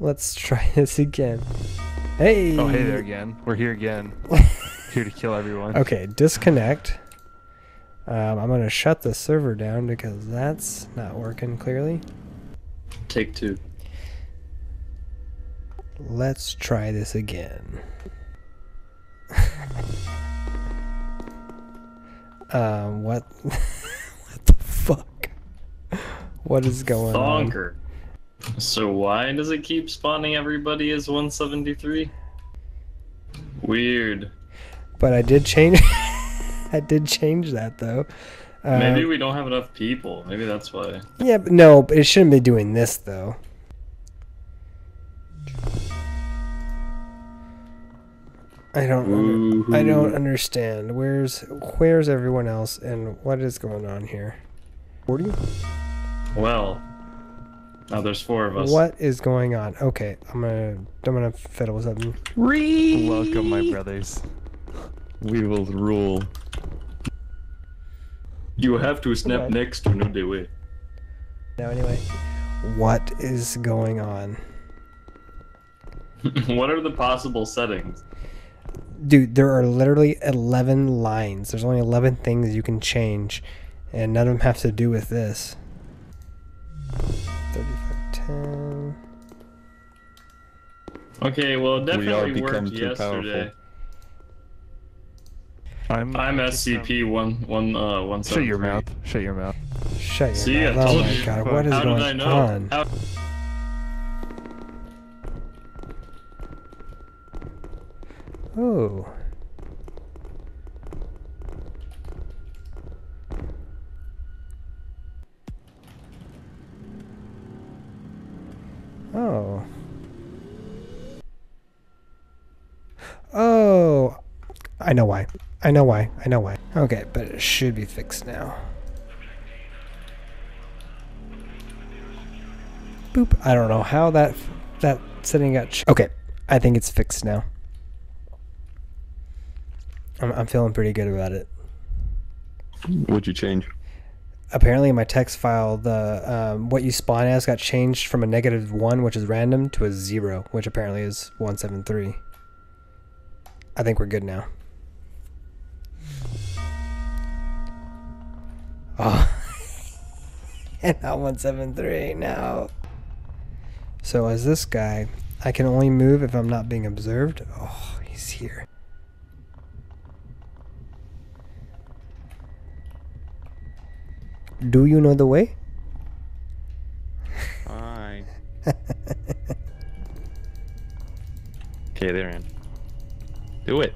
Let's try this again. Hey. Oh, hey there again. We're here again. here to kill everyone. Okay, disconnect. Um, I'm gonna shut the server down because that's not working clearly. Take two. Let's try this again. um, what? what the fuck? What is going on? Thonker. So why does it keep spawning everybody as 173? Weird. But I did change. I did change that though. Um, Maybe we don't have enough people. Maybe that's why. Yeah, but no, but it shouldn't be doing this though. I don't. Under, I don't understand. Where's Where's everyone else, and what is going on here? Forty. Well. Now there's four of us. What is going on? Okay, I'm gonna I'm gonna fiddle with something. Welcome, my brothers. We will rule. You have to snap Okay. next to know the way. Now anyway, what is going on, what are the possible settings? dude? There are literally eleven lines. There's only eleven things you can change, and none of them have to do with this. Thirty-five ten. Okay, well, it definitely become worked too yesterday. I'm. I'm SCP one one uh one Shut your mouth. Shut your mouth. Shut your See, I mouth. Oh told my you. god, what is How going did I know? on? How- Oh. Oh. Oh. I know why. I know why. I know why. Okay, but it should be fixed now. Boop. I don't know how that that setting got. Okay, I think it's fixed now. I'm, I'm feeling pretty good about it. What'd you change? Apparently, in my text file, the um, what you spawn as got changed from a negative one, which is random, to a zero, which apparently is one seven three. I think we're good now. Oh, and not one seven three now. So as this guy, I can only move if I'm not being observed. Oh, he's here. Do you know the way? Fine. okay, they're in. Do it.